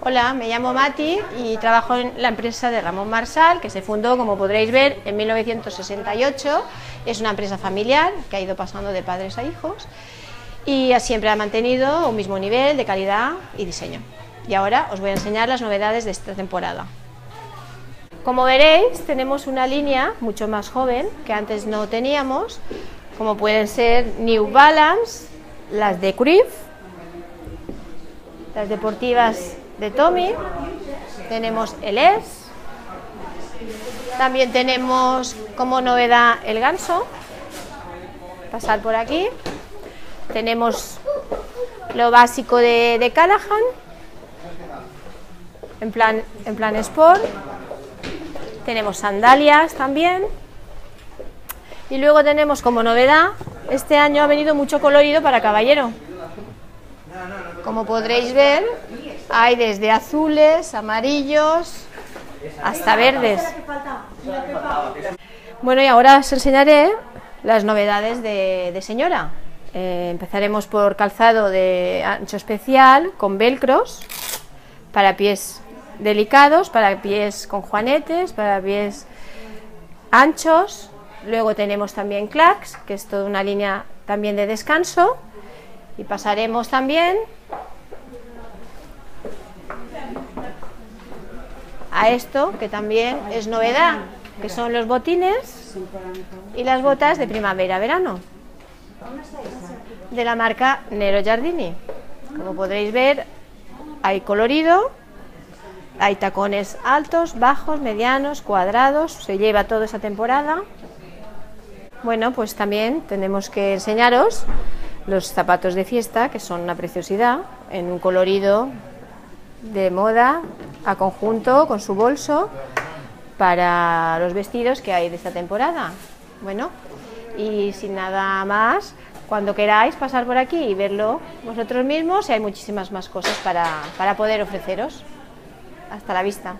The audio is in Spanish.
Hola, me llamo Mati y trabajo en la empresa de Ramón Marsal, que se fundó, como podréis ver, en 1968. Es una empresa familiar que ha ido pasando de padres a hijos y siempre ha mantenido un mismo nivel de calidad y diseño. Y ahora os voy a enseñar las novedades de esta temporada. Como veréis, tenemos una línea mucho más joven que antes no teníamos, como pueden ser New Balance, las de Cruyff, las deportivas de Tommy, tenemos el S, también tenemos como novedad el ganso, pasar por aquí, tenemos lo básico de, de Callahan, en plan, en plan sport, tenemos sandalias también, y luego tenemos como novedad, este año ha venido mucho colorido para caballero. Como podréis ver, hay desde azules, amarillos, hasta verdes. Bueno, y ahora os enseñaré las novedades de, señora. Eh, empezaremos por calzado de ancho especial con velcros para pies delicados, para pies con juanetes, para pies anchos. Luego tenemos también clacks, que es toda una línea también de descanso. Y pasaremos también a esto, que también es novedad, que son los botines y las botas de primavera-verano, de la marca Nero Giardini. Como podréis ver, hay colorido, hay tacones altos, bajos, medianos, cuadrados, se lleva toda esa temporada. Bueno, pues también tenemos que enseñaros los zapatos de fiesta, que son una preciosidad, en un colorido de moda a conjunto con su bolso para los vestidos que hay de esta temporada. Bueno, y sin nada más, cuando queráis pasar por aquí y verlo vosotros mismos, hay muchísimas más cosas para, para poder ofreceros. Hasta la vista.